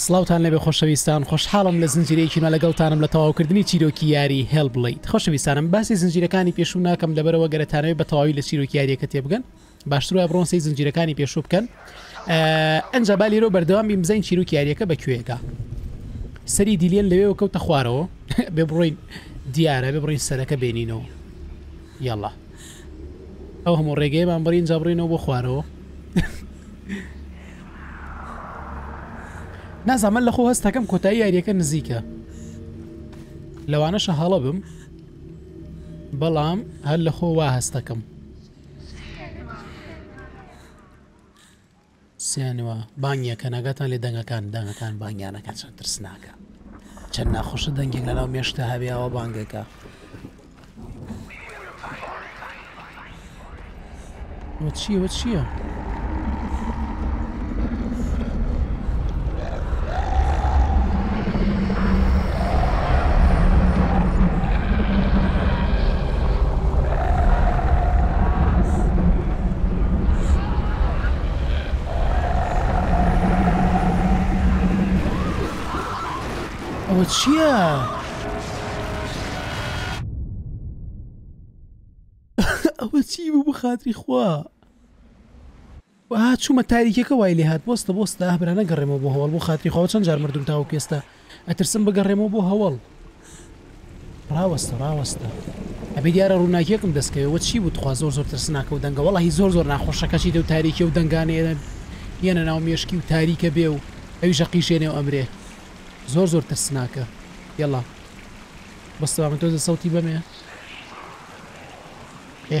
سڵاوتان لێبێ خۆشەویستان خۆشحاڵم لە زنجیرەیەکی نوێ لەگەڵتانم لە تەواوکردنی چیرۆکی یاری هێڵ بڵەید خۆشەویستانم باسی زنجیرەکانی پێشوو ناکەم لەبەرئەوە گەر ئەتانەوێ بە تەواوی لە چیرۆکی یاریەکە تێبگەن باشتر وایە بڕۆن سەی زنجیرەکانی پێشوو بکەن ئەنجا با لێرۆ بەردەوام بین بزین چیرۆکی یاریەکە بە کوێیەکە سەری دیلێن لەوێەوە کەوتە خوارەوە بێ بڕۆین دیارە بێ بڕین سەرەکە بێنینەوە یاڵە ئەو هەموو ڕێگەیەمان بڕی ئینجا بڕینەوە بۆ خوارەوە نازانمە لەخۆ هەستەکەم کۆتایی یاریەکە نزیکە لەوانەشە هەڵە بم بەڵام هەر لەخۆ وا هەستەکەم سێنوە بانگ یەکە ناگاتان لێ دەنگەکان دەنگەکان بانگیانەکە چەند ترسناکە چەند ناخۆشە دەنگێک لەناو مێشتە هەبیاوە بانگەکە وە چیە وە چییە؟ ئەوە چییە؟ ئەوە چی بوو بەخاتری خوا؟ و ها چومە تاریکەکە وای لێهات بۆستە بۆستە ئاه برا نەگەڕێمەوە بۆ هەوەڵ بۆ خاتری خوا چەند جار مردم تاوەکو ئێستا ئەترسم بگەڕێمەوە بۆ هەوەڵ ڕاوەستە ڕاوەستە ئەبێ دیارە ڕووناکیەکم دەستکەوێ وە چی بوو تخوا زۆر زۆر ترسناکە و دەنگە وەڵی زۆر زۆر ناخۆشەکەچی دە و تاریکی و دەنگانەیە یەنە ناو مێشکی و تاریکە بێ و ئەویشە قیشێنێ و ئەمرێ زۆر زۆر ترسناکە یڵا بەستەوامە تۆزە سەوتی بەمێ ئێ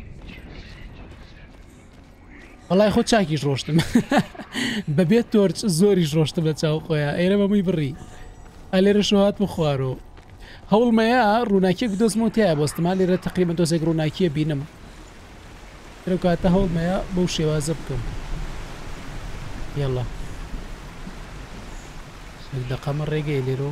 وڵای خۆ چاکیش ڕۆشتم بەبێت تۆرچ زۆریش ڕۆشتم لە چاو خۆیان ئێرە بەمووی بڕی ئەلێرە شوهات و خوارۆ هەوڵمەیە ڕووناکیەک دۆستمە تیا بۆستما لێرە تقریبە دۆزێک ڕووناکیە بینم لەو کاتە هەوڵمەیە بەو شێوازە بکەم یاڵە دەقەمە ڕێگەی لێرۆ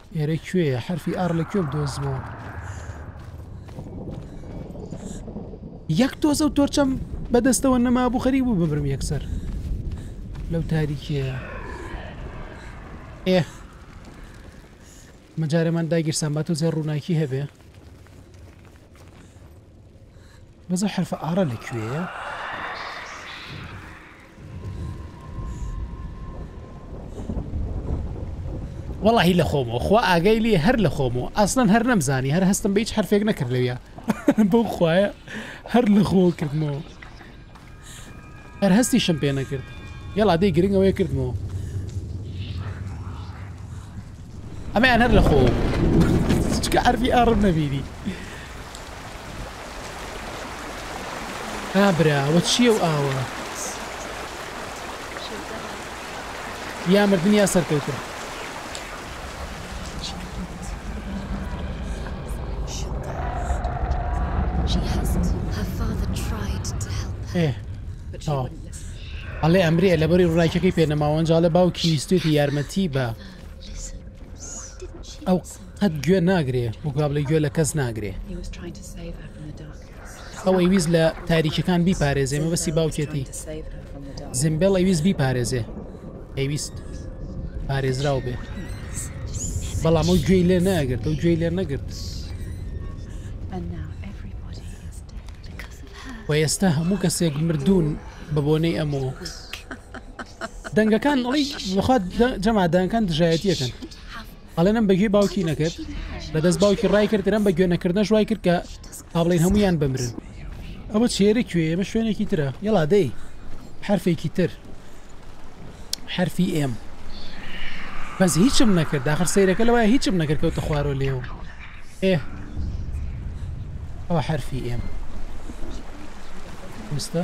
ئێرە کوێیە حرفی ئار لە کوێ بدۆزمەوە یەک تۆزە و تۆرچەم بەدەستەوە نەما بوو خەری بوو ببرم یەکسەر لەو تاریکیە ئێ مەجارەمان داگیرسان بە تۆزێ ڕووناکی هەبێ بەزە حرفە ئاڕە لە کوێیە؟ وەڵی لە خۆمەوە خوا ئاگای لێ هەر لە خۆمەوە ئاسنان هەر نەمزانی هەر هەستم بە هیچ حرفێک نەکرد لەوە بەو خوایە هەر لە خۆ کردمەوە. هەر هەستیشم پێ نەکرد. یەڵا دەی گرنگ ئەوەیە کردمەوە. ئەمەیان هەر لە خۆوە بوو. چکە عەرفی ئاڕم نەبینی. ها برا وە چییە و ئاوە؟ یا مردن یا سەرکەوتن. ئەڵێ ئەمرێ لە بەری ڕایکەکەی پێنەماوەنجاڵە باوکی ویستێتی یارمەتی بە ئەو قەت گوێ ناگرێ وگابلە گوێ لە کەس ناگرێ خەو ئەیویست لە تاریکیەکان بیپارێزێ مەبەستی باوکێتی زمبێڵ ئەویست بیپارێزێ ئەویست پارێزراو بێ بەڵام ئەو گوێی لێ ناگرت ئەو گوێی لێ نەگرت و ئێستا هەموو کەسێک مردوون بە بۆنەی ئەمۆ دەنگەکان ئەڵی بخوات جەما دەنگەکان دژایەتیەکەن ئەڵێنم بە گوێی باوکی نەکرد بە دەست باوکی ڕای کرد درم بە گوێ نەکردنەش وای کرد کە ئابڵین هەمویان بمرن ئەوە چێرە کوێ ئێمە شوێنێکی ترە یڵا دەی حرفێکی تر حرفی ئێم بەس هیچم نەکرد داخر سیرەکە لەوە هیچم نەکرد کەوتە خوارۆ لێو ئێ ئەوە حرفی ئێم وستە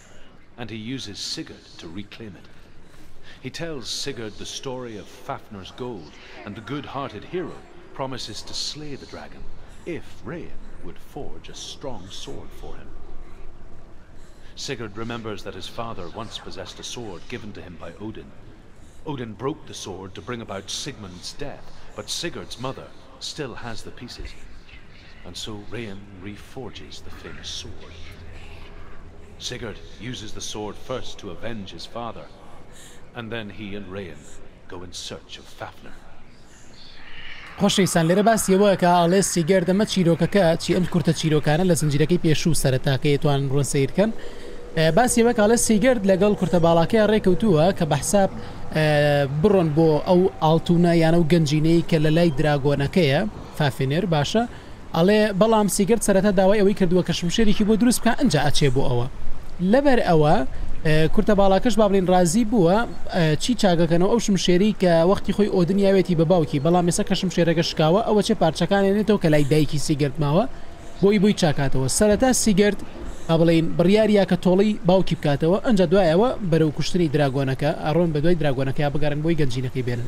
and he uses Sigurd to reclaim it. He tells Sigurd the story of Fafnir's gold, and the good-hearted hero promises to slay the dragon if Rain would forge a strong sword for him. Sigurd remembers that his father once possessed a sword given to him by Odin. Odin broke the sword to bring about Sigmund's death, but Sigurd's mother still has the pieces. and so Rayan reforges the famous sword. Sigurd uses the sword first to avenge his father and then he and Rayan go in search of Fafnir. خۆشەویستان لێرە باسی ئەوە کە ئەڵێ سیگەرد ئەمە چیرۆکەکە چی ئەم کورتە چیرۆکانە لە زنجیرەکەی پێشوو سەرتاکەی توان ڕۆن سیرکەن باسی ئەوە کاڵە سیگەرد لەگەڵ کورتە باڵاکەی ڕێکەوتووە کە بە حساب بڕۆن بۆ ئەو ئاڵتونە یانە و گەنجینەی کە لە لای دراگۆنەکەیە فافێنێر، باشە ئەڵێ، بەڵام سیگەرت سەرەتا داوای ئەوەی کردووە کە شمشێرێکی بۆ دروست بکا ئنجا ئەچێ بۆ ئەوە. لەبەر ئەوە کورتە باڵاکەش با بڵێین ڕازی بووە چی چاکەکەنەوە ئەو شمشێری کە وەختی خۆی ئۆدن یاوێتی بە باوکی بەڵام ێسە کە شمشێرەکە شکاوە ئەوە چێ پارچەکانێنێتەوە کە لای دایکی سیگرت ماوە بۆی بووی چاکاتەوە سەرەتا سیگرت با بڵین بڕیارە کە تۆڵی باوکی بکاتەوە ئەنج دوایەوە بەرەو کوشتنی دراگۆنەکە ئەڕۆن بە دوای دراگۆنەکە بگەڕن بۆی گەنجینەکەی بێنن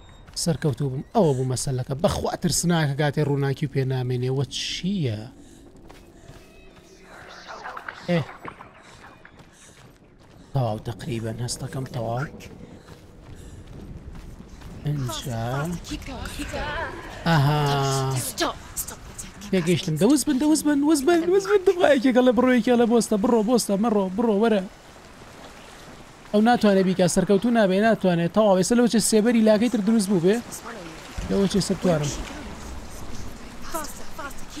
سەرکەوتوو بم ئەوە بوو مەسلەکە بەخوا ترسناکە کاتێ ڕووناکی و پێنامێنێ وە چییە؟ تەواو تقریبا هەستەکەم تەواو پێگەیشتم دەوز بن دەوز بن وز بن وز بن دڵایەکێکە لە بڕۆیەکە لە بۆستە بڕۆ بۆستە مەڕۆ بڕۆ وەرە ئەو ناتوانێ بیکا سەرکەوتو نابێ ناتوانێت تەواو ئێستا لەوچێ سێبەری لاکەی تر دروست بوو بێ لەوەچێ سەرتوارم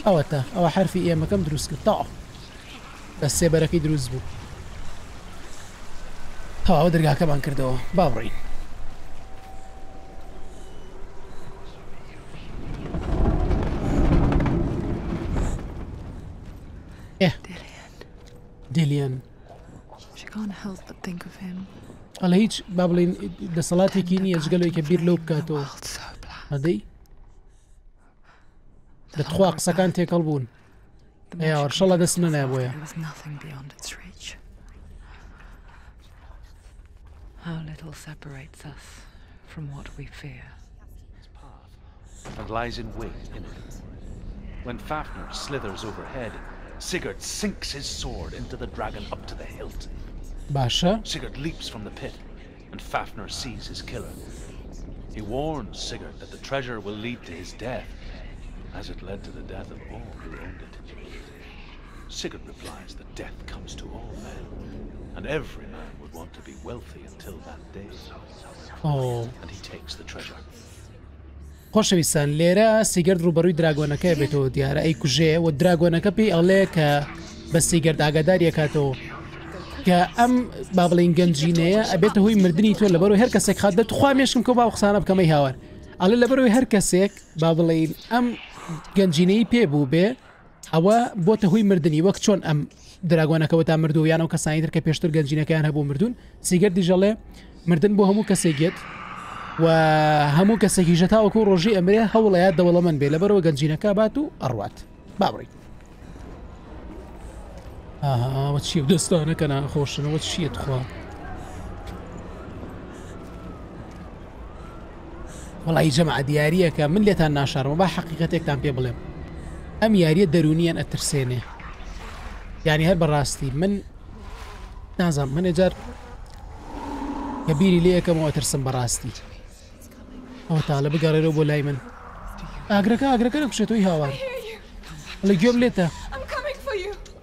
ئەوە تا ئەوە حرفی ئێمەکەم دروست کرد تاو بە سێبەرەکەی دروست بوو تاوە دەرگاکەمان کردەوە با بڕین دلیان ئەڵێ هیچ با بڵین دەسەڵاتێکی نییە جگەلەوەی کە بیر لەو بکاتەوە هەدەی دەخوا قسەکان تێکەڵ بوون یاوەرشەڵە دەست نەنای بۆیە How little separates us from what we fear. And lies in wait in it. When Fafnir slithers overhead, Sigurd sinks his sword into the dragon up to the hilt. Basha. Sigurd leaps from the pit, and Fafnir sees his killer. He warns Sigurd that the treasure will lead to his death, as it led to the death of all who owned it. Sigurd replies that death comes to all men, and every man would want to be wealthy until that day. خۆشەویستان لێرە سیگەرد ڕوبەروی دراگۆنەکە بێتەوە دیارە ئەی کوژێ و دراگۆنەکە پێی ئەڵێ کە بە سیگەرد ئاگاداریەکاتەوە کە ئەم با بڵین گەنجینەیە ئەبێتە هۆی مردنی تۆ لەبەرو هەر کەسێک خات دە توخوا مێشکم کە با قسانە بکەمەی هاوار ئەلە لەبەرەوەی هەر کەسێک با بڵین ئەم گەنجینەی پێ بوو بێ ئەوە بۆتە هۆی مردنی وەک چۆن ئەم دراگۆنەکەوەتا مردو یان ئەو کەسانی تر کە پێشتر گەنجینەکەیان هەبوو مردون سیگەر دیژەڵێ مردن بۆ هەموو کەسێکێت و هەموو کەسێکی ژەتاوەکو ڕۆژی ئەمرێ هەوڵەیە دەوڵەمەند بێ لەبەرەوە گەنجینەکە بات و ئەڕوات بابڕی ئاوە چی و دەستانەکە ناخۆشنەوە چیە تخوا وەڵاهی جەماعەت یارییەکە من لێتان ناشارمە با حقیقەتێکتان پێ بڵێم ئەم یاریە دەرونیان ئەترسێنێ یعنی هەر بەڕاستی من نازان من جار کە بیری لێ یەکەمەوە ترسم بەڕاستی ئەوە تاالە بگەڕێرەوە بۆ لای من ئاگرەکە ئاگرەکە لە کوشێتەوەی هاوار لە گوێم لێتە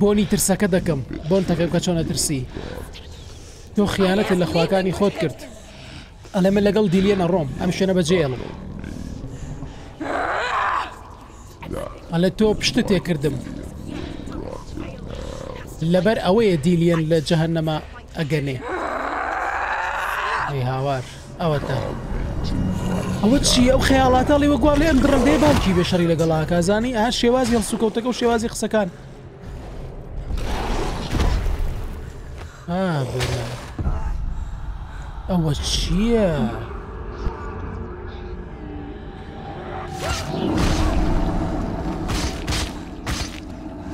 بۆنی ترسەکە دەکەم بۆن تەکەم کە چۆنە ترسی تۆ خیانەت لە خواکانی خۆت کرد ئەلێ من لەگەڵ دیلیە نەڕۆم ئەم شوێنە بەجێڵم ئەلە تۆ پشتە تێکردم لەبەر ئەوەیە دیلیەن لە جەهنەما ئەگەنێ هاوار. ئەوەتا ئەوە چی ئەو خەیاڵاتاڵی وە گوڵێ ئەم دڕندەیە باکی بێ شەڕی لەگەڵاکزانی ئا شێوازی هەڵسوکەوتەکە و شێوازی قسەکان ئەوە چییە؟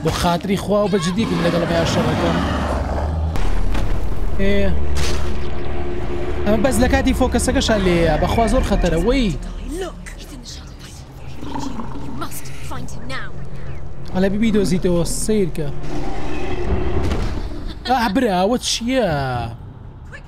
بۆ خاتری خوا و بە جدی بن لەگەڵ بە شەڕەکەم ئەمە بەس لە کاتی فۆکەسەکەشان لێە بەخوا زۆر خەتەرەوەی ئەلە ببی دۆزیتەوە سیرکە ئابراوە چییە؟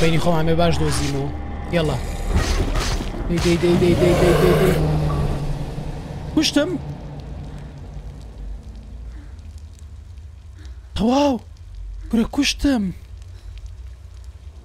بینی خۆمان بێ باش دۆزیمەوە یڵە کوشتم تەواو کورە کوشتم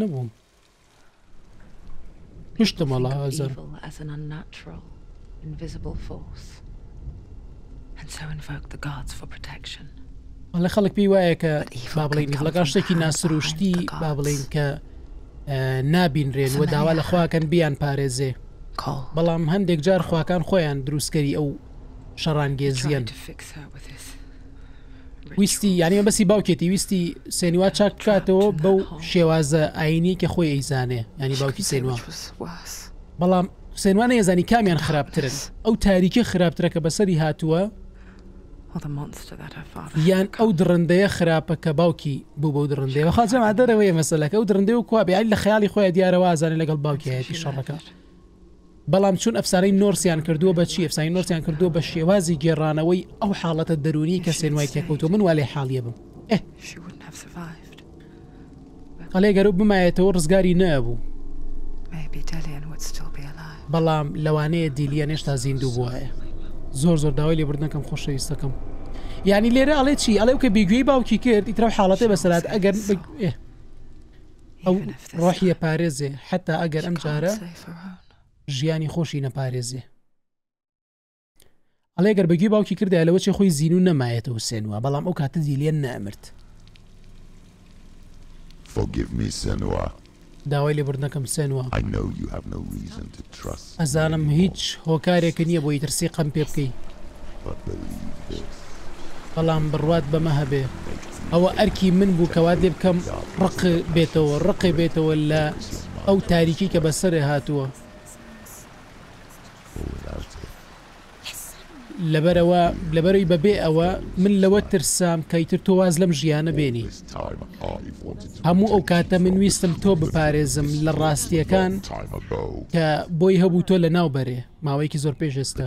نەبووم هشتم ئەڵا ئازار ئەڵێ خەڵک پێی وایە کە با بڵین لەگەڵ شتێکی ناسروشتی با بڵین کە نابینرێن وە داوا لە خواکەن بیان پارێزێ بەڵام هەندێک جار خواکان خۆیان دروستکەری ئەو شەڕانگێزیان ویستی یانیمە بەسی باوکێتی ویستی سێنوا چاک بکاتەوە بەو شێوازە ئاینی کە خۆی ئەیزانێ ینی باوکی سێنوا بەڵام سێنوانە ێزانی کامیان خراپترن ئەو تاریکە خراپترە کە بەسەری هاتووە یان ئەو دڕندەیە خراپە کە باوکی بوو بەو دڕندەیە خاجەما دەرەوەی مەسلەکە ئەو دڕندەی و کوابیان لە خیاڵی خۆی دیارەوازانە لەگەڵ باوکیەتی شەڕەکە بەڵام چون ئەفسانەی نۆرسیان کردووە بە چی ئەفسانی نۆرسیان کردووە بە شێوازی گێڕانەوەی ئەو حاڵەتە دەرونی کە سێنوای تێکەوتو من والێ حاڵیە بم ئەلێ گەرو بمایەتەوە ڕزگاری نەبوو بەڵام لەوانەیە دیلیە نێشتا زیندوو بووە زۆر زۆر داوای لێبردنەکەم خۆشەویستەکەم ینی لێرە ئەڵێ چی ئەڵێ کە بیگوێی باوکی کرد ئیترا حاڵەتی بەسەرات ئەگەر ئەو ڕۆحیە پارێزێ حتا ئەگەر ئەم جارە ژیانی خۆشی نەپارێزێ ئەڵێ گەر بەگوێ باوکی کردای لەوە چێ خۆی زیین و نەمایەتەوە سێنوە بەڵام ئەو کاتە زیلێن نامرد داوای لێبوردنەکەم سێنوە ئەزانم هیچ هۆکارێکە نیە بۆی تر سیقەم پێ بکەی بەڵام بڕوات بەمە هەبێ ئەوە ئەرکی من بوو کەوات لێ بکەم ڕق بێتەوە ڕقێ بێتەوە لە ئەو تاریکی کە بەسەرێ هاتووە لەبەرئەوە لەبەرەی بەبێ ئەوە من لەوە ترسام کە ئیتر تۆ واز لەم ژیانە بێنی هەموو ئەو کاتە من ویستم تۆ بپارێزم لە ڕاستیەکان کە بۆی هەبوو تۆ لە ناو بەرێ ماوەیەکی زۆر پێش ئێستا.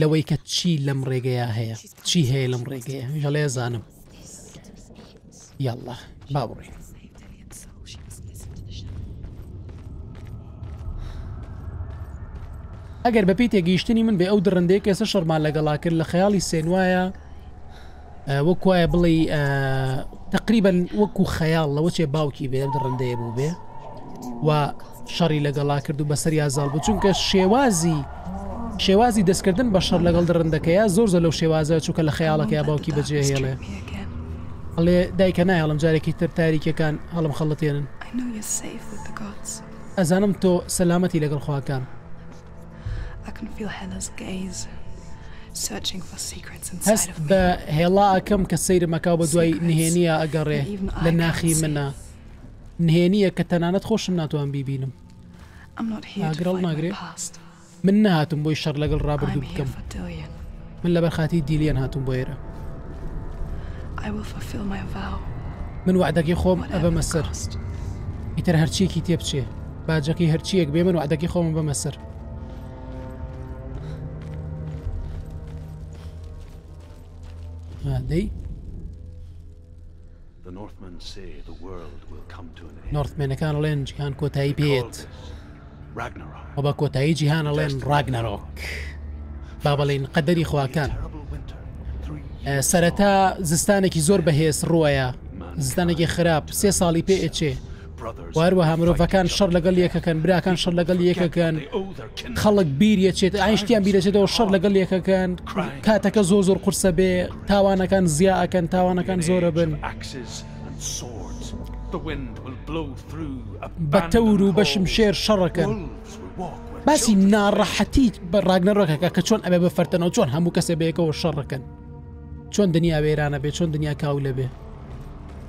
لەوەی کە چی لەم ڕێگەیە هەیە چی هەیە لەم ڕێگەیە ژەڵێ زانم یاله با بڕین ئەگەر بەپی تێگەیشتنی من بێ ئەو دڕندەیە کەسە شەرمان لەگەڵا کرد لە خەیاڵی سێنواە وەک وایە بڵێی تقریبن وەکو خەیاڵ لەوە چێ باوکی بێ دڕندەیە بوو بێ و شەڕی لەگەڵا کرد و بەسەر یازاڵ بوو چونکە شێوازی شێوازی دەستکردن بە شەر لەگەڵ دڕندەکەیە زۆر زە لەو شێوازە چووکە لە خەیاڵەکەی باوکی بەجێ هێڵێ ئەڵێ دایکە نایڵم جارێکی تر تاریکەکان هەڵم خەڵەتێنن ئەزانم تۆ سەلامەتی لەگەڵ خواکان هەست بە هێڵا ئەکەم کە سەیرم ئەکاو بە دوای نهێنیە ئەگەڕێ لە ناخی منە نهێنیە کە تەنانەت خۆشم ناتوان بیبینم ئاگرڵ ناگرێت من نهاتم بۆی شەر لەگەڵ ڕابردوو بکەم. من لەبەر خاتی دیلیان هاتووم بۆ ئێرە من وعدەکەی خۆم ئەبەمە سەر ئیتر هەرچیەکی تێ بچێ باجەکەی هەرچیەک بێ من وعدەکەی خۆم بەمە سەر دەی نۆرثمەنەکان ئەڵێن جیهان کۆتایی پێێت و بە کۆتایی جیهان ئەڵێن ڕاگنەرۆک با بەڵێن قەدەری خواکان سەرەتا زستانێکی زۆر بەهێز ڕووەیە زستانێکی خراپ سێ ساڵی پێ ئەچێ وهەروەها مرۆڤەکان شەڕ لەگەڵ یەکەکەن براکان شەر لەگەڵ یەکەکەن خەڵک بیرەچێت ئایشتیان بیرەچێتەوە شەر لەگەڵ یەکەکەن کاتەکە زۆ زۆر قورسە بێ تاوانەکان زیاکەن تاوانەکان زۆرە بن بە تەور و بەشم شێر شەڕەکەن باسی ناڕەحەتیت بە ڕاگنەڕۆکەکە کە چۆن ئەبێ بەفەرتەنەوە چۆن هەموو کەسێ بەیەکەوە شەڕەکەن چۆن دنیا وێرانە بێ چۆن دنیا کاو لەبێ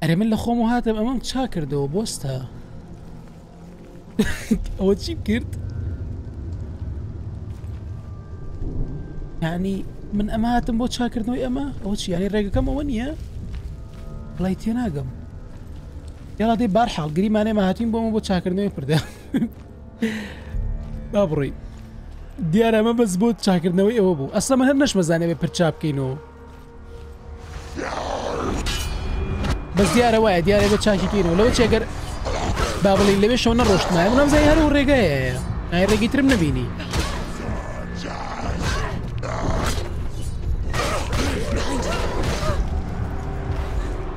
ئەرێ من لە خۆمەوە هاتم ئەمەم چا کردەوە بۆستە ئەوە چی کرد ینی من ئەمە هاتم بۆ چاکردنەوەی ئەمە ئەوە چی ینی ڕێگەکەم ئەوە نییە بڵی تێ ناگەم یاڵا دەی بار حاڵگریمانێ مە هاتین بۆمە بۆ چاکردنەوەی پردە با بڕی دیارە ئەمە بەس بۆ چاکردنەوەی ئەوە بوو ئەسە من هەر نەشمەزانێ بێ پرچا بکەینەوە بەس دیارە وایە دیارە بە چاکی کەینەوە لەوە چێگەر با بڵی لەوێ شەو نەڕۆشتمایە منم زای هەر و ڕێگایە ئای ڕێگی ترم نبینی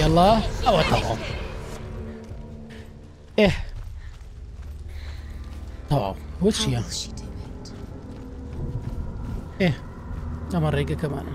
یاڵا ئەوە تەواو ئێ تەواو بۆ چییە؟ ئێ ئەمە ڕێگەکەمانە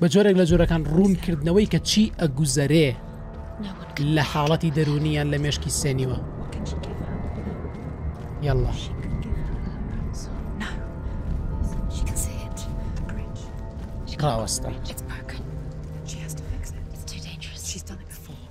بە جۆرێک لە جۆرەکان ڕوون کردنەوەی کە چی ئەگوزەرێ لە حاڵەتی دەرونیان لە مێشکی سێنیوە یاڵە ڕاوەستە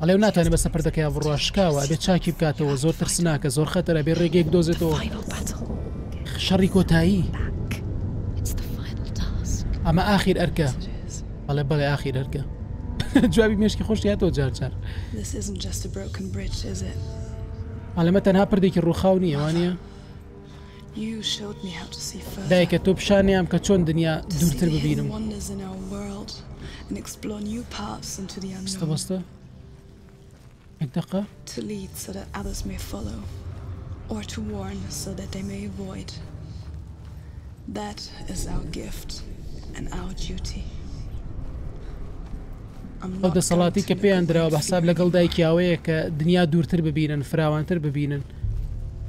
ئەڵێو ناتوانێت بەسە پردەکەیا بڕوا شکاوە ئەبێ چاکی بکاتەوە زۆر ترسناکە زۆر خەتەرە بێ ڕێگەی بدۆزێتەوە شەڕی کۆتایی ئەمە ئاخیر ئەرکە ئەڵێ بەڵێ ئاخیر ئەرکە جوابی مشکی خۆشیاتەوە جارجار ئەڵەمە تەنها پردێکی ڕووخاو نیەوانە دایکە تۆ پیشانیان بکە چۆن دنیا دوورتر ببینم بستە بەستە دقە or to warn so that they may avoid that is our gift and our duty ئەو دەسەڵاتی کە پێیان درراوە بە حساب لەگەڵ دایکیاوەیە کە دنیا دوورتر ببینن فراوانتر ببینن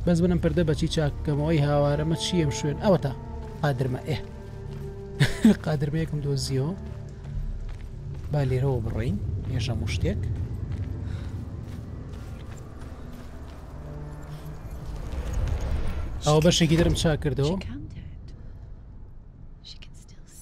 بەس بنم پردە بەچی چاک بکەمەوەی هاوارەمە چیم شوێن ئەوەتا قادرمە ئێ قادرمەیەکم دۆزیەوە با لێرەوە بڕین ێژە مو شتێک ئەو بەشێکی درم چا کردەوە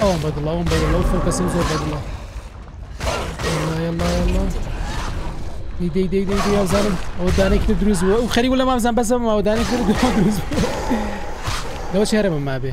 ئەوان بەدڵە ئەوم بەدڵ لەو فۆکەسم زۆر بەدڵە دەی دەی دەی دەزانم ئەو دانێک تر دروست بووە و خەری لە مامزان بەسەم ئەو دانێک تر دروست لەوە شارەمە مابێ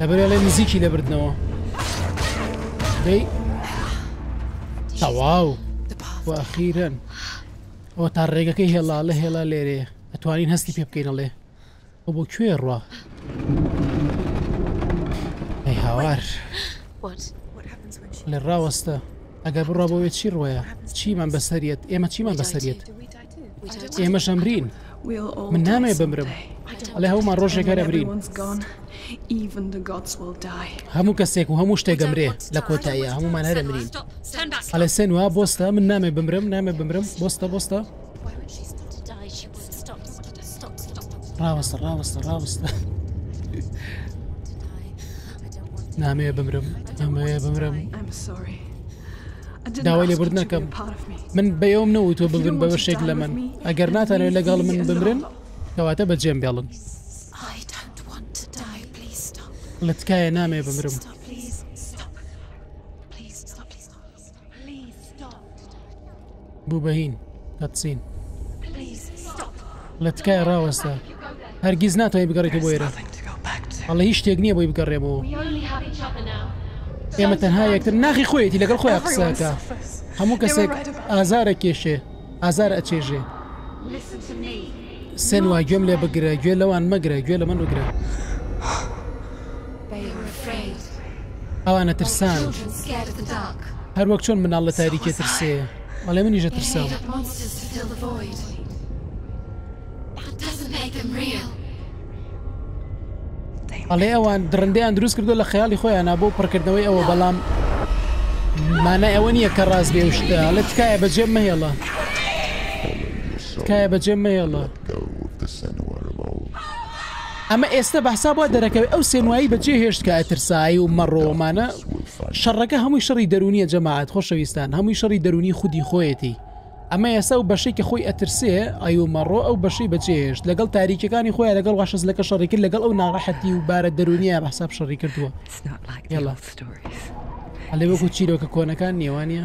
دەبێ ئەڵێ نزیکی لە بردنەوە دەی تەواو واخیرەن ئەوە تا ڕێگەکەی هێڵا لە هێڵا لێرێ ئەتوانین هەستی پێ بکەینەڵێ ئە بۆ کوێ ڕوا ئەی هاوار لە ڕاوەستە ئەگەر بڕا بۆێ چی ڕۆیە چیمان بەسەریت ئێمە چیمان بەسەریت ئێمەش ئەمرین من نامێ بمرم لە هەوما ڕۆژێک هەرەبرین هەموو کەسێک و هەموو شتێک گەمرێ لە کۆتاییە هەمومان هەرەمرین ئەلێ سێن وا بۆستە من نامێ بمرم نامێ بمرم بۆستە بۆستە ڕاوەستە ڕاوەستە ڕاوەستە نامەیە بمرم نامەیە بمرم داوای لێبرد نەکەم من بەێوم نەوتۆ ببن بە شێک لە من ئەگەر ناتانێت لەگەڵ من بمرن کەواتە بە جێم بێڵن لە تکایە نامێ بمرم بوو بە هین کەتسین لە تکای ڕاوەستە هەرگیز ناتوانانی بگەڕێتە بۆ ئێرە هەڵە هیچ شتێک نییە بۆی بگەڕێ بۆ ئێمە تەنها یەکتر ناخی خۆیەتی لەگەڵ خۆیان قسەکە هەموو کەسێک ئازارە کێشێ ئازار ئەچێژێ سنوا گوێم لێ بگرە گوێ لەوان مەگرە گوێ لە من بگرە ئەوانە ترسان هەروەک چۆن مناڵ لە تاریکێ ترسێ بەڵێ منیژە ترسام ئەڵێ ئەوان درندیان دروست کردو لە خیاڵی خۆیان بۆ پڕکردنەوەی ئەوە بەڵام مانای ئەوە نییە کە ڕاست بێشتە لە تکایە بەجێ مەهێڵە تکایە بەجێم مەهێڵە. ئەمە ئێستە بەحساب وا دەرەکەوێ ئەو سێنوایی بەجێ هێشت کە ئەترسایی و مەڕۆمانە شەڕەکە هەمووی شەڕی دەرونیە جەماعات خۆشەویستان هەمووی شەڕی دەرونی خودی خۆیەتی ئەمە یاسا و بەشێکی خۆی ئەترسێ ئەی و مەڕۆ ئەو بەشەی بەجێ هێشت لەگەڵ تاریکەکانی خۆیان لەگەڵ واشەز لەکە شەڕی کرد لەگەڵ ئەو ناڕەحەتی و بارە دەرونیە بەحساب شەڕی کردووە هێڵە ئەلێ وەکو چیرۆکە کۆنەکان نێوانە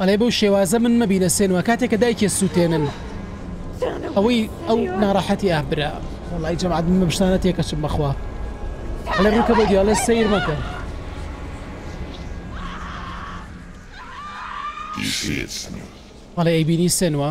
ئەڵێ بەو شێوازە من مەبینە سێنوە کاتێک کە دایکێ سووتێنن ئەوەی ئەو ناڕەحەتی ئابرا وڵی جەمات من بەشتانە تێکە چم بخوا ئەڵێ ڕووکە بە دیاڵێ سیر مەکە ئەڵێ ئەیبینی سێنوە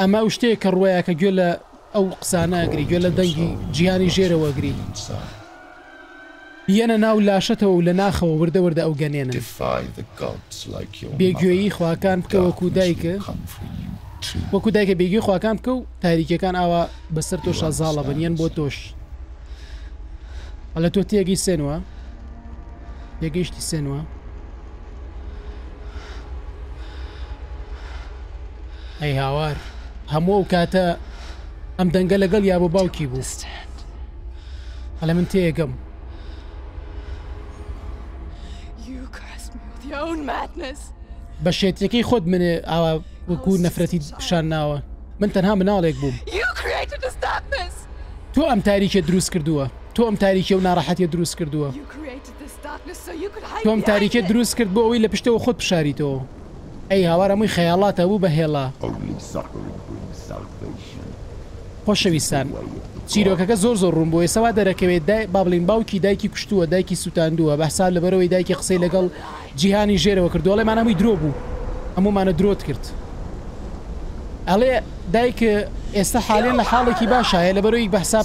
ئەمە ئەو شتەیە کە ڕوایە کە گوێ لە ئەو قسانە ئەگری گوێ لە دەنگی جیهانی ژێرەوە ئەگری. یەنە ناو لاشەتەوە و لە ناخەوە وردە وردە ئەوگەنێنن. بێ گوێیی خواکان بکە وەکوو دایکە وەکوو دایکە بێ گوێی خواکان بکە و تاریکیەکان ئاوا بەسەر تۆشا زاڵە بن یەن بۆ تۆش هەلە تۆ تێگەی سێنوە یەگەیشتی سێنوە. ئەی هاوار هەموو ئەو کاتە ئەم دەنگە لەگەڵ یا بۆ باوکی بوو هەلە من تێگەم بە شێتەکەی خۆت منێ ئاوا وەکو نەفرەتی شان ناوە من تەنها مناڵێک بووم تۆ ئەم تاریکە دروست کردووە تۆ ئەم تاریکە و ناڕەحەتە دروست کردووە تۆم تاریکیت دروست کرد بۆ ئەوەی لە پشتەوە خۆت بشاریتەوە ئەی هاوار هەمووی خەیاڵاتە بوو بە هێڵە. خۆشەویستان چیرۆکەکە زۆر زۆر ڕوون بوو ئێستا وا دەرەکەوێت دای با بڵین باوکی دایکی کوشتووە دایکی سووتاندووە بە حساب لەبەرەوەی دایکی قسەی لەگەڵ جیهانی ژێرەوە کرد دۆڵێمان هەمووی درۆ بوو هەموومانە درۆت کرد ئەڵێ دایک ئێستا حالیان لە حاڵێکی باشایە لەبەرەوەی بە حساب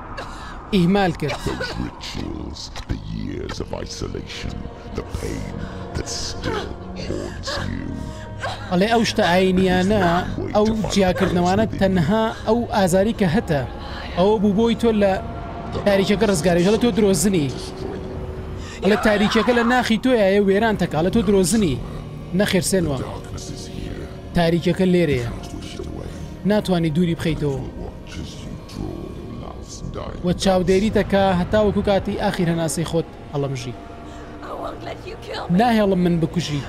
ئیهمال کرد. ئەڵێ ئەو شتە ئاینییانە، ئەو جیاکردنەوانە تەنها ئەو ئازاری کە هەتە ئەوە بوو بۆی تۆ لە تاریکیەکە ڕزگاربی ئەڵێ تۆ درۆزنی ئەڵێ تاریکیەکە لە ناخی تۆیە یە وێرانتەکا ئەڵێ تۆ درۆزنی نەخێر سێنوە تاریکیەکە لێرەیە ناتوانی دووری بخەیتەوە. و چاودێری دەکا هەتاوەکو کاتی ئاخیر هەناسەی خۆت هەڵەمژی ناهێڵم من بکوژی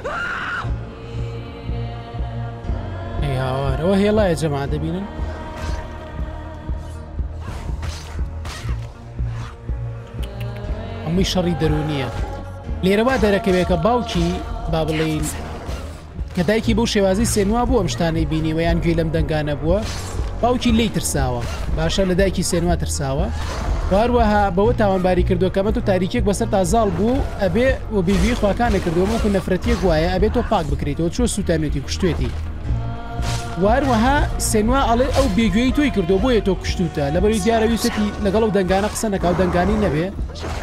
ئەی هاوار ئەوە هێڵایە جەماعەت دەبینن هەمووی شەڕی دەرونیە لێرەوا دەرەکەوێت کە باوکی با بڵین کە دایکی بەو شێوازی سێنوا بووە شتانەی بینی ویان گوێ لەم دەنگانە بووە باوکی لی ترساوە باشە لە دایکی سێنوا ترساوە واروەها بەوە تاوانباری کردو کەمە تو تاریکێک بەسەر تازاڵ بوو ئەبێ و بیبی خواکانە کردو وەکو نەفرەتیەک وایە ئەبێت تۆ پاک بکرێتەوە چۆ سووتانێتی کوشتێتی وەهەروەها سێنوا ئەڵێ ئەو بێگوێی تۆی کردوە بۆیە تۆ کوشتوتە لەبەروی دیارە ویستی لەگەڵ و دەنگانە قسە نەکاو دەنگانی نەبێ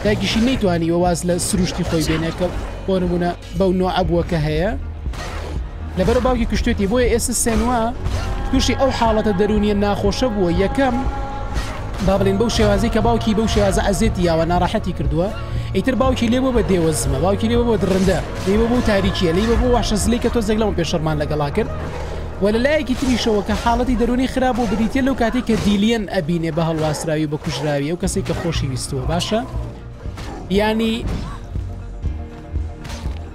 دایکیشی نەیتوانی وە واز لە سروشتی خۆی بێنێکە بۆ نمونە بەو نۆ ئەبووە کە هەیە لەبەر باوکی کوشتێتی بۆیە ئێستا سێنوا تووشی ئەو حاڵەتە دەرونیە ناخۆشە بووە یەکەم با بڵین بەو شێوازی کە باوکی بەو شێوازە ئەزێتی یاوە ناڕەحەتی کردووە ئیتر باوکی لێ بۆ بە دێوە زمە باوکی لێ بۆ دڕندە لێ بۆ بوو تاریکیە لێ بۆ بۆ واشەزلی کە تۆ زێک لەمە پێشڕمان لەگەڵا کرد و لە لایەکی تریشەوە کە حاڵەتی دەرونی خراپ و بریتە لەو کاتی کە دیلیەن ئەبینێ بە هەڵواسراوی بە کوژراوی ئەو کەسی کە خۆشی ویستووە باشە ینی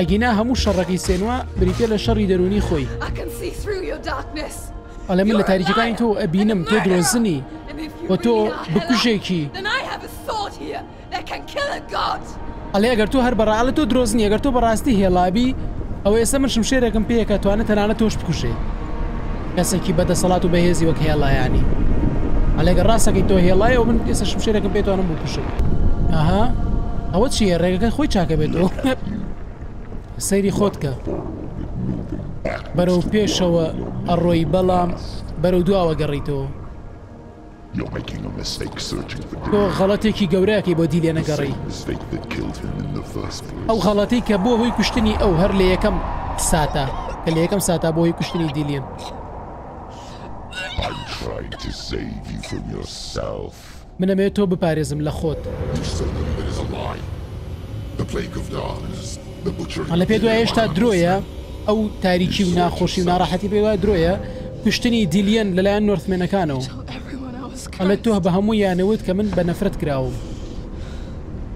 ئەگینا هەموو شەڕەکەی سێنوا بریتە لە شەڕی دەرونی خۆی ئەڵێ من لە تاریکەکانی تۆ ئەبینم تۆ درۆزنی و تۆ بکوژێکی ئەڵێ ئەگەر تۆ هەر بەڕالە تۆ درۆزنی ئەگەر تۆ بەڕاستی هێڵابی ئەو ئێستا من شم شێرەکەم پێکە توانە تەنانە تۆش بکوژێ کەسێکی بەدەسەڵات و بەهێزی وەک هێڵایانی ئەلێگە ڕاستەکەی تۆ هێڵایەوە من ئێستا شم شێرەکەم پێتوانم بوو شت ئەها ئەوە چیە ڕێگەکە خۆی چاکە بێت ئەو سەیری خۆتکە بەرەو پێشەوە ئەڕۆی بەڵام بەرەو دواوە گەڕیتەوە تۆ غەڵەتێکی گەوراکی بۆ دیلێ نەگەڕی ئەو غەڵەتی کە بۆ هۆی کوشتنی ئەو هەر لە یەکەم ساتا کە لە یەکەم ساتا بۆ هۆی کوشتنی دیلێن I tried to save you from yourself. من ئەمەوێت تۆ بپارێزم لە خۆت. هەڵە پێت وایە هێشتا درۆیە ئەو تاریکی و ناخۆشی و ناڕاحەتی پێ وایە درۆیە کوشتنی دیلیەن لەلایەن نۆرثمێنەکانەوە هەڵێت تۆ بە هەموو یانەوت کە من بە نەفرەت کراوم.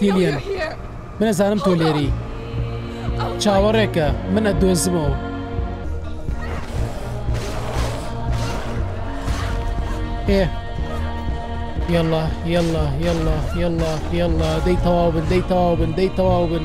دیلیان، من ئەزانم تۆ لێری. چاوەڕێکە، من ئەتدۆزمەوە. ئێ. یەڵا یەڵا یەڵا یەڵا یەڵا دەی تەواو بن دەی تەواو بن دەی تەواو بن.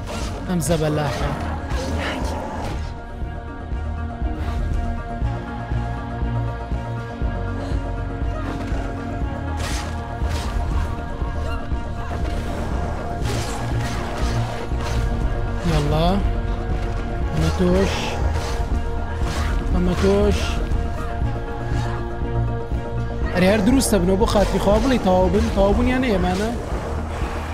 ئەم زەبەلاحە. توش ئەمە تۆش ئەرێ هەر دروستە بنەوە بۆ خاتری خوا بڵی تەواو بن تەواو بوونیان ئێمانە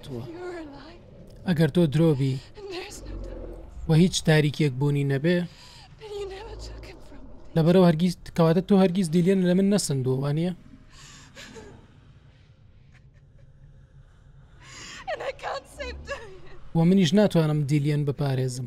هاتووە ئەگەر تۆ درۆبی و هیچ تاریکێک بوونی نەبێ لەبەرەوە هەرگیز کەواتە تۆ هەرگیز دیلێن لە من نەسندووە وانە و منیش ناتوانم دیلیەن بپارێزم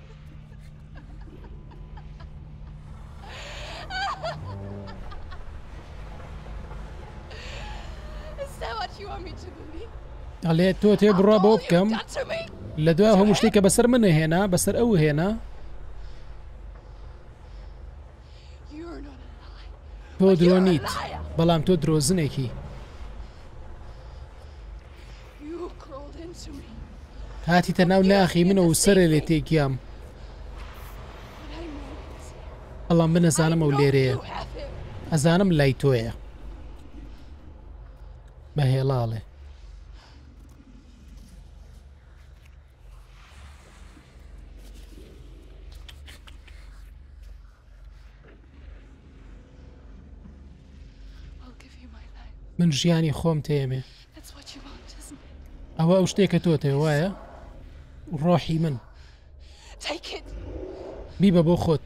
ئەلێ تۆ تێ بڕە بۆ بکەم لە دوای هەموو شتێک کە بەسەر منە هێنا بەسەر ئەو هێنا تۆ درۆنیت بەڵام تۆ درۆزنێکی هاتیتە ناو ناخی منەوە و سەرێ لێ تێکیام بەڵام من ئەزانم ئەو لێرەیە ئەزانم لای تۆیە بە هێڵاڵێ من ژیانی خۆم تێمێ ئەوە ئەو شتێکە تۆ تێ وایە ڕۆحی من بیبە بۆ خۆت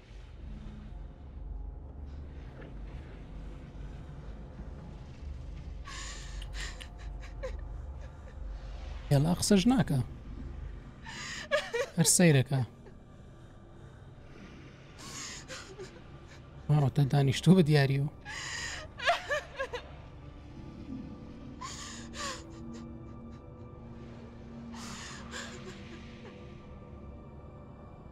هێڵا قسەش ناکە هەر سەیرەکە ماڕۆتە دانیشتوو بە دیاری و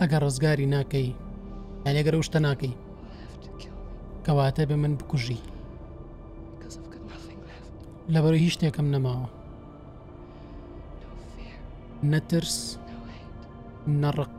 ئەگەر ڕزگاری ناکەی یانێگەر شتە ناکەی کەواتە بە من بکوژی لەبەر هیچ شتێکم نەماوە نەترس نەڕق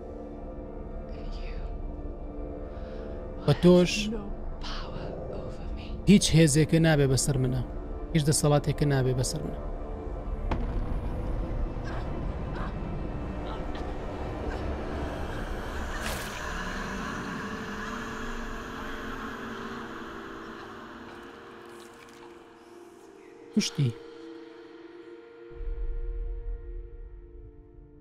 بە تۆش هیچ هێزێکە نابێ بەسەر منە هیچ دەسەڵاتێکە نابێ بەسەر منە کوشتی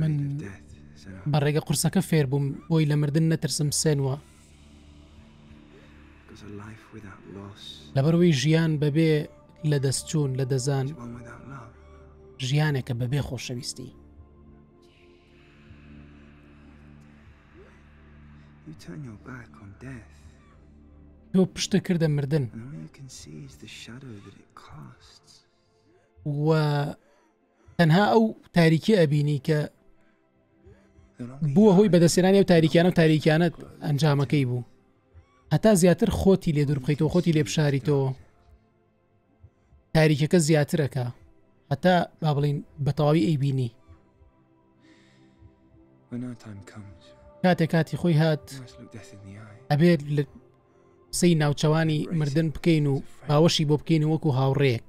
من بە ڕێگە قورسەکە فێر بووم بۆی لە مردن نەترسم سێنوە لەبەروی ژیان بەبێ لە دەستچوون لە دەزان ژیانێکە بەبێ خۆشەویستی تۆ پشتە کردە مردن و تەنها ئەو تاریکی ئەبینی کە بووە هۆی بەدەسێنانی و تاریکیانە و تاریکیانت ئەنجامەکەی بوو هەتا زیاتر خۆتی لێ دوور بخیتەوە خۆتی لێ بشاریتەوە تاریکەکە زیاترەکە هەتا با بڵین بە تەواوی ئەی بینی کاتێک کاتی خۆی هات ئەبێت قسەی ناوچەوانی مردن بکەین و باوەشی بۆ بکەین وەکو هاوڕێیەک.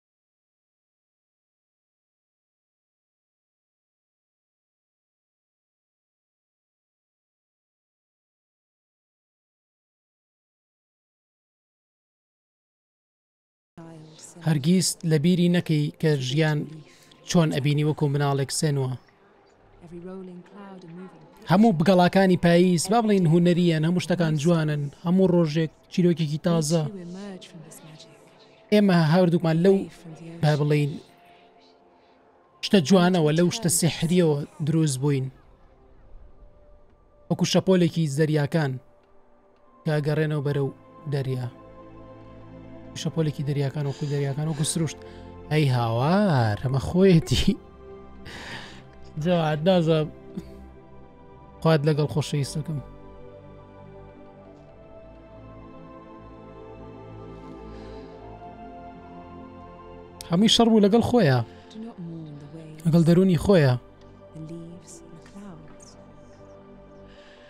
هەرگیز لەبیری نەکەی کە ژیان چۆن ئەبینی وەکو مناڵێک سێنوە. هەموو بگەڵاکانی پاییز با بڵین هوەریان هەموو شتەکان جوانن هەموو ڕۆژێک چیرۆکێکی تازە ئێمە هاوردوومان لەو با بڵین شتە جوانەوە لەو شتە سحریەوە دروست بووین وەکو شەپۆلێکی زەریاکان گەڕێنەوە بەرەو دەریا شەپۆلێکی دەریاکان و خو دەریاکان و گوسروشت ئەی هاوار هەمە خۆیەتی جاوات نازە خوات لەگەڵ خۆشەویستەکەم هەمووی شەڕ بوو لەگەڵ خۆیە لەگەڵ دەرونی خۆیە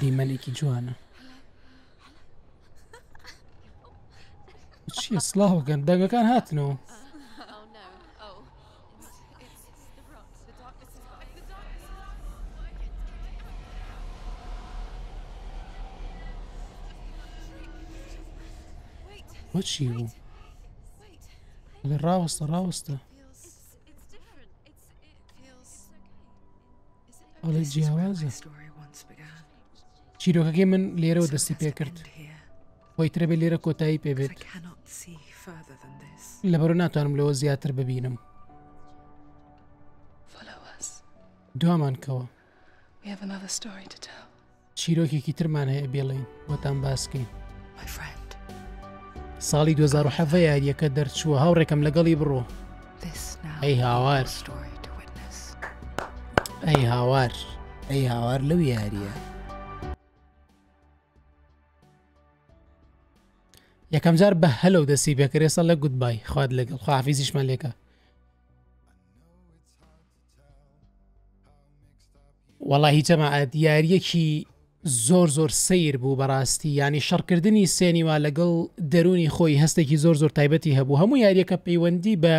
دیمەنێکی جوانە چیە سلااوگەن دەگەکان هاتنەوە وەچی بوو ڕاوەستە ڕاوەستە ئەڵێ جیاوازە چیرۆکەکەی من لێرەوە دەستی پێکرد خۆی ترەبێ لێرە کۆتایی پێبێت لەبەر ناتوانم لەوە زیاتر ببینم دوامانکەوە چیرۆکێکی ترمان هەیە بێڵین بۆتان باسکەین ساڵی 2007 یاریەکە دەرچووە هاوڕێکەم لەگەڵی بڕۆ ئەی هاوار ئەی هاوار ئەی هاوار لەو یاریە یەکەمجار بە هەلو دەسی بێکرێسە لە گوتبای خوارد لەگەڵ خواحافیزیشمان لێکە وەڵا هی جەماعەت یاریەکی زۆر زۆر سیر بوو بەڕاستی ینی شەڕکردنی سێنیوا لەگەڵ دەرونی خۆی هەستێکی زۆر زۆر تایبەتی هەبوو هەموو یاریەکە پەیوەندی بە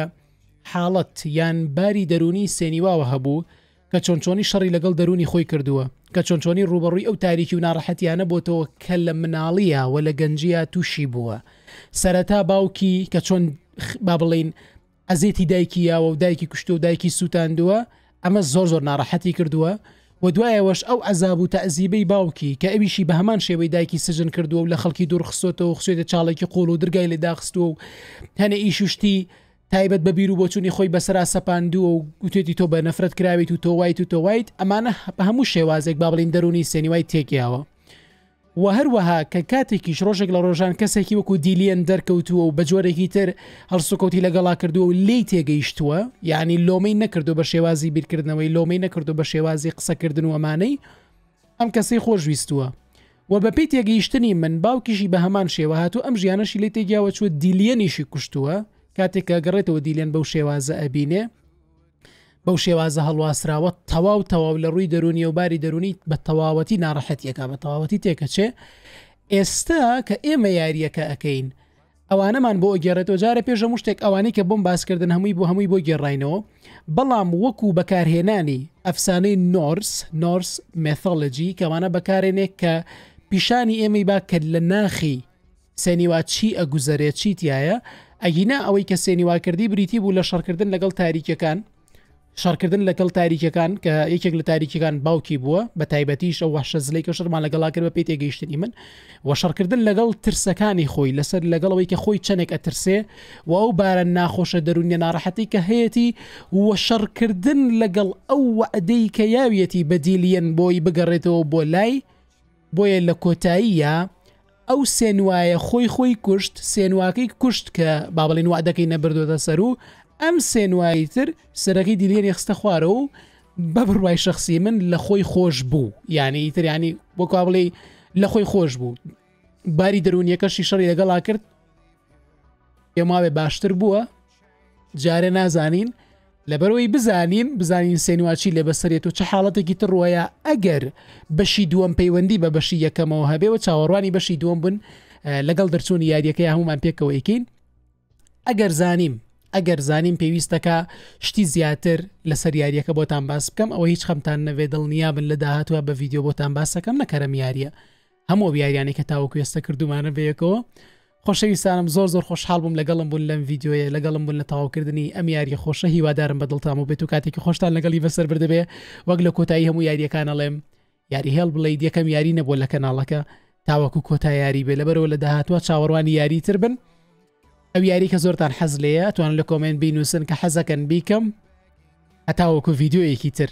حاڵەت یان باری دەرونی سێنیواوە هەبوو کە چۆن چۆنی شەڕی لەگەڵ دەرونی خۆی کردووە کە چۆن چۆنی ڕوبەڕووی ئەو تاریکی و ناڕەحەتیانە بۆتەوە کە لە مناڵیە و لە گەنجە تووشی بووە سەرەتا باوکی کە چۆن با بڵین ئەزێتی دایکی یاوە و دایکی کوشتوە و دایکی سووتاندووە ئەمە زۆر زۆر ناڕەحەتی کردووە و دوایەوەش ئەو عەزاب و تەعزیبەی باوکی کە ئەویشی بە هەمان شێوەی دایکی سجن کردووە و لە خەڵکی دوورخستۆتەوە و خسێتە چاڵێکی قوڵ و درگای لێ داخستووە و هەنێ ئیش و شتی تایبەت بە بیر و بۆچوونی خۆی بەسەرا سەپاندووە و گوتێتی تۆ بە نەفرەت کراویت و تۆ وایت و تۆ وایت ئەمانە بە هەموو شێوازێک با بڵین دەرونی سێنیوای تێکیاوە وە هەروەها کە کاتێکیش ڕۆژێک لە ڕۆژان کەسێکی وەکو دیلیەن دەرکەوتووە و بە جۆرێکی تر هەڵسوکەوتی لەگەڵا کردووە و لێی تێگەیشتووە یانی لۆمەی نەکردو بە شێوازی بیرکردنەوەی لۆمەی نەکردو بە شێوازی قسەکردن و ئەمانەی ئەم کەسەی خۆشویستووە وە بەپێی تێگەیشتنی من باوکیشی بە هەمان شێوە هاتوو ئەم ژیانەشی لێ تێگیاوە چووە دیلیەنیشی کوشتووە کاتێک کە گەڕێتەوە دیلیەن بەو شێوازە ئەبینێ بەو شێوازە هەڵواسراوە تەواو تەواو لە ڕووی دەرونی و باری دەرونی بە تەواوەتی ناڕەحەتیەکە بە تەواوەتی تێکەچێ ئێستا کە ئێمە یاریەکە ئەەکەین ئەوانەمان بۆ گێڕێتەوە جارە پێشە مشتێک ئەوانەی کە بۆم باسکردن هەمووی بۆ هەمووی بۆ گێڕینەوە بەڵام وەکو بەکارهێنانی ئەفسانەی نۆرس نۆرس مێثۆلجی کەوانە بەکارێنێک کە پیشانی ئێمەی با کرد لە ناخی سێنیوا چی ئەگوزەرێ چی تیایە؟ ئەگینا ئەوەی کە سێنیوا کردی بریتی بوو لە شەڕکردن لەگەڵ تاریکەکان شەڕکردن لەگەڵ تاریکەکان کە یەکێک لە تاریکەکان باوکی بووە بە تایبەتیش ئەو وحشە زلەی کە شەرمان لەگەڵا کرد بە پێی تێگەیشتنی من و شەڕکردن لەگەڵ ترسەکانی خۆی لەسەر لەگەڵەوەی کە خۆی چەندێک ئەترسێ و ئەو بارە ناخۆشە دەرونیە ناڕەحەتی کە هەیەی و شەڕکردن لەگەڵ ئەو وعدەی کە یاویەتی بەدیلیەن بۆی بگەڕێتەوە بۆ لای بۆیە لە کۆتاییا ئەو سێنوایە خۆی خۆی کوشت سێنواکەی کوشت کە بابلین وعدەکەی نەبردوێتە سەر و ئەم سێنوایی تر سەرەکەی دیلێنی خستە خوارەوە و بە بڕوای شخصی من لە خۆی خۆش بوو یعنی تریانی وەکوا بڵێ لە خۆی خۆش بوو باری دەرونیەکەشی شەڕی لەگەڵا کرد پێماوێ باشتر بووە جارێ نازانین لەبەرەوەی بزانین بزانین سێنواچی لە بەسەرێت و چه حاڵەتێکی تڕوەیە ئەگەر بەشی دووەم پەیوەندی بە بەشی یەکەمەوە هەبێ و چاوەڕوانی بەشی دووەم بن لەگەڵ دەرچوونی یاریەکەی هەمومان پێکەوە یکین ئەگەر زانیم ئەگەر زانیم پێویستەکە شتی زیاتر لەسەر یاریەکە بۆتان باس بکەم ئەوە هیچ خەمتان نەوێ دڵنیا بن لە داهاتوە بە ڤیددیو بۆتان باسەکەم نەکەرم یاریە هەموو یاریانێکە تاوە کوێستە کردومانە بەیەکەوە خۆشەویستانم زۆر زۆر خۆشحاڵ بووم لەگەڵم بوون لەم ڤیدیۆیە لەگەڵم بوون لە تەواوکردنی ئەم یاریە خۆشە هیوادارم بە دڵتامو بێت و کاتێکی خۆشتان لەگەڵی بەسەر بردبێ وەک لە کۆتایی هەموو یاریەکان ئەڵێم یاری هێڵ بڵیت یەکەم یاری نەبووە لە کەناڵەکە تاوەکو کۆتا یاری بێ لەبەرەوە لە داهاتوە چاوەڕوانی یاری تر بن ئەو یاری کە زۆرتان حەز لەیە توان لە کۆمنت بینوسن کە حەزەکەن بیکەم هەتاوەکو ڤیددیویەکی تر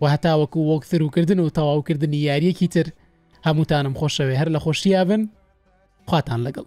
و هەتاوەکو وەکتروکردن و تەواوکردنی یاریەکی تر هەمووتانم خۆشەوێ هەر لە خۆشییا بن خواتان لەگەڵ